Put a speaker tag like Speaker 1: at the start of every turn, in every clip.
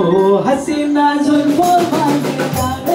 Speaker 1: ओ हसीना जुल्फों वाले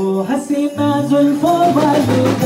Speaker 1: وحسينا
Speaker 2: زلفو
Speaker 1: بالي